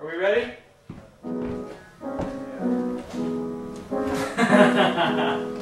Are we ready? That's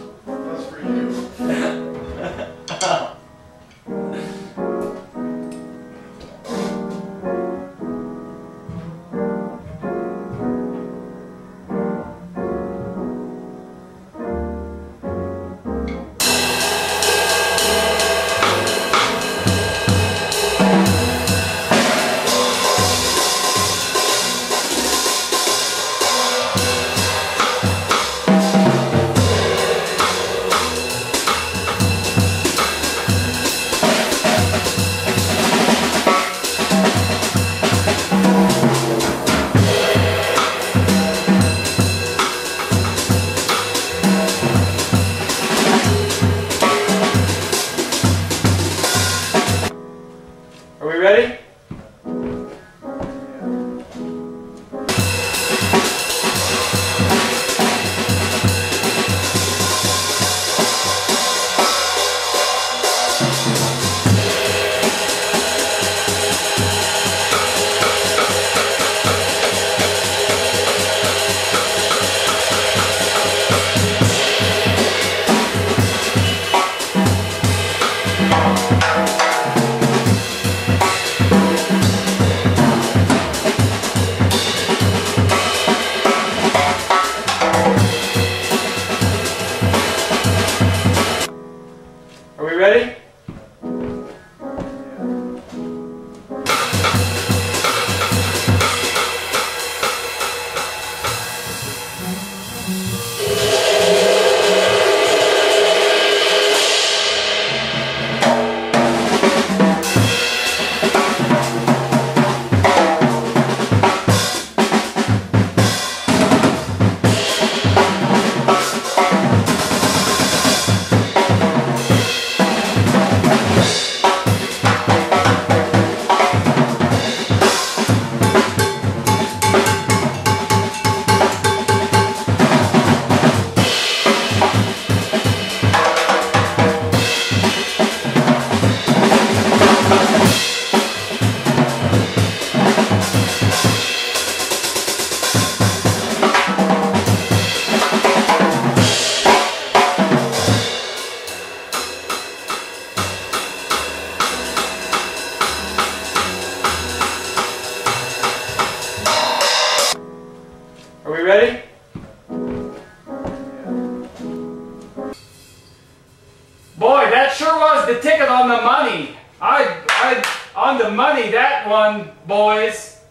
ready? Boy, that sure was the ticket on the money. I, I, on the money, that one, boys.